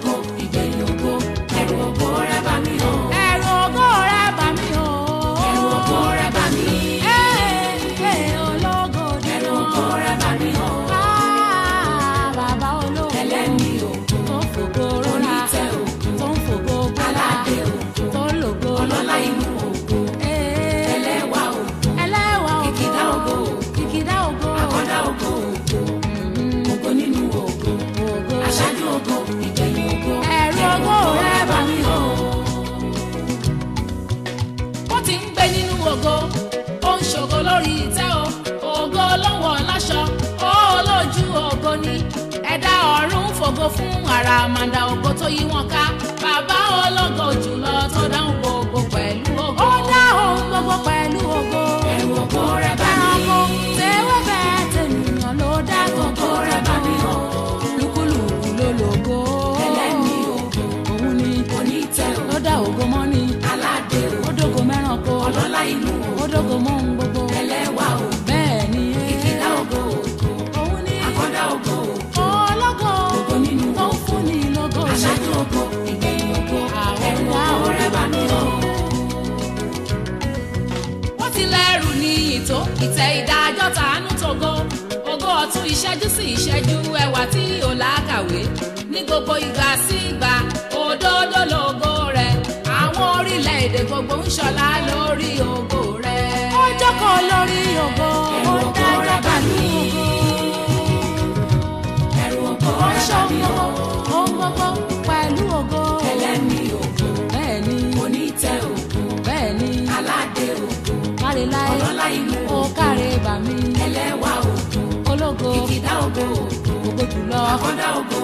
global ògo fún àràmàǹdà ògo tó yí wọn ká bàbá ọlọ́gọ̀ jùlọ tó dáhùn gbogbo pẹ̀lú. tó ìtẹ́ ìdá àjọta àánú tògo ògo ọ̀tún ìṣẹ́jú sí ìṣẹ́jú ẹwà tí ò lákàwé ní gbogbo ìgbà sí ìgbà òdodo lògo rẹ àwọn orílẹ̀-èdè gbogbo ń ṣọlá lórí ògo rẹ. ó jókòó lórí ògo mi. ẹlẹ́wà ògo. ológo. kìkìdá ògo. ògo jùlọ. àkọ́dá ògo.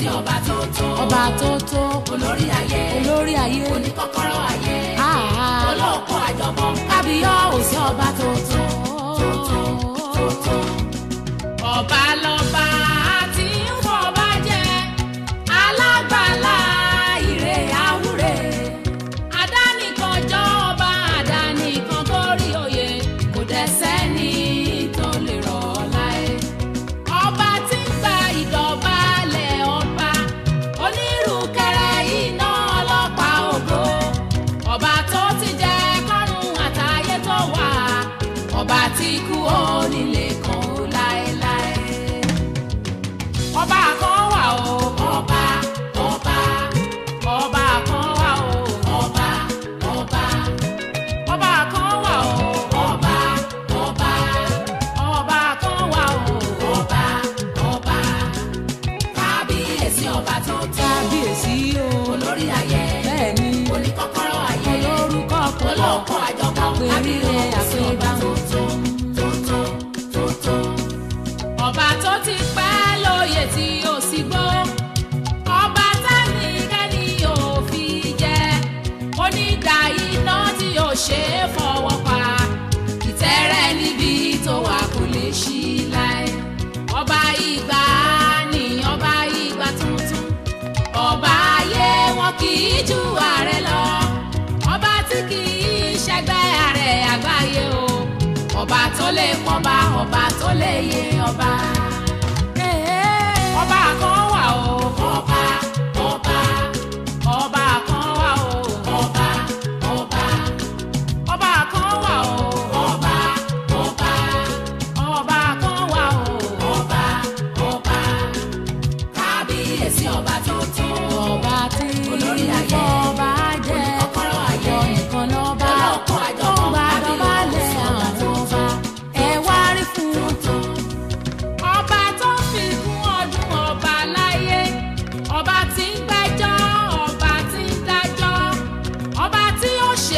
sí ọba tó tó. ọba tó tó. olórí ayé. olórí ayé. oníkọ́kọ́rọ́ ayé. olóòkú àjọpọ̀. kábíyọ̀ òsì ọba tó tó. tó tó tó tó. tí kú ó nílé kan ó láéláé. ọba kan wà o. ọba ọba ọba kan wà o. ọba ọba ọba kan wà o. ọba ọba ọba kan wà o. ọba ọba kábíyèsí ọba tó tó. kábíyèsí o. olórí ayé. bẹ́ẹ̀ni. oníkọ́kọ́rọ́ ayé. olórúkọ kọlọ́ọ̀kọ́ àjọkọ́. àbí o àti o. tó lè pọba ọba tó lè yé ọba. ọba kan wà o. ọba ọba. ọba kan wà o. ọba ọba. ọba kan wà o. ọba ọba. ọba kan wà o. ọba ọba. kábíyèsí ọba tuntun.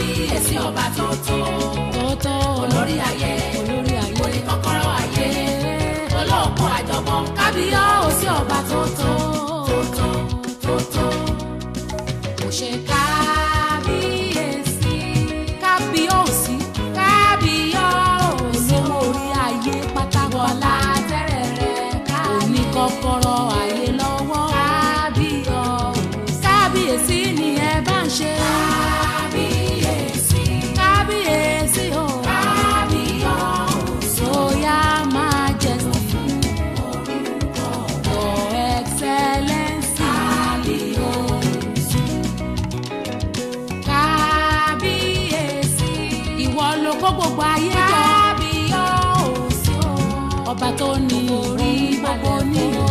kábíyèsí ọba tó tó olórí ayé olè kọ́kọ́rọ́ ayé olóòkun àjọ̀gbọ́n kábíyèsí ọba tó ayé jọ ọba tó ní orí gbogbo ní.